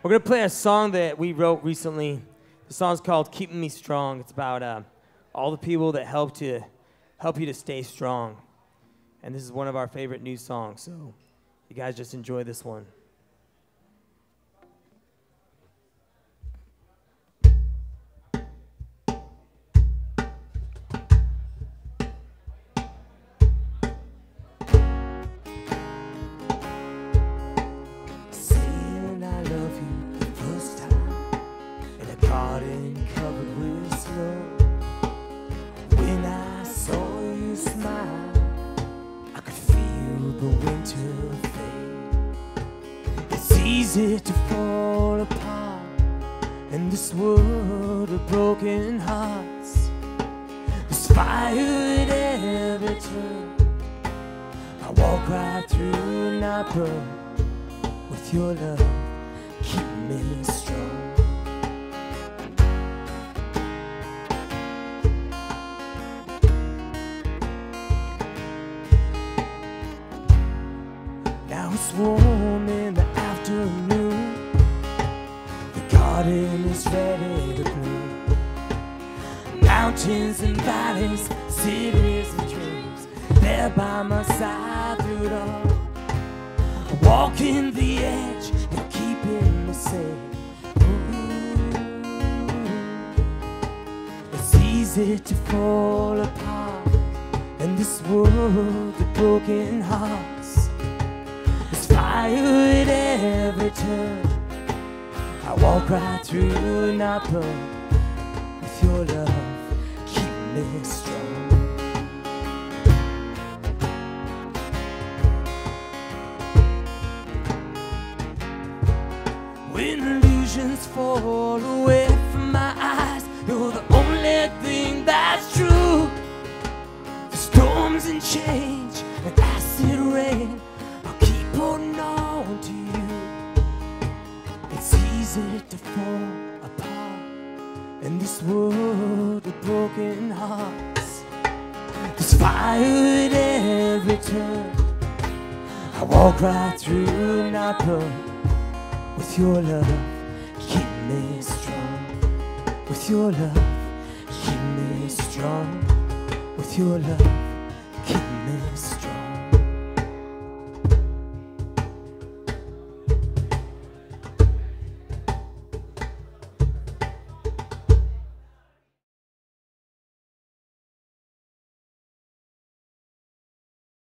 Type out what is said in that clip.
We're going to play a song that we wrote recently. The song's called Keeping Me Strong. It's about uh, all the people that help to help you to stay strong. And this is one of our favorite new songs. So you guys just enjoy this one. Garden covered with snow. When I saw you smile, I could feel the winter fade. It's easy to fall apart in this world of broken hearts. There's fire at every turn. I walk right through and I with your love. Keep me warm in the afternoon. The garden is ready to bloom. Mountains and valleys, cities and dreams, they're by my side through it all. Walking the edge and keeping me safe. Ooh. Mm-hmm. It's easy to fall apart in this world of broken hearts. Fire at every turn. I walk right through and I with your love. Keep me strong. When illusions fall away from my eyes, you're the only thing that's true. The storms and change Easy to fall apart in this world of broken hearts. There's fire at every turn. I walk right through and I burn with your love, keep me strong. With your love, keep me strong. With your love,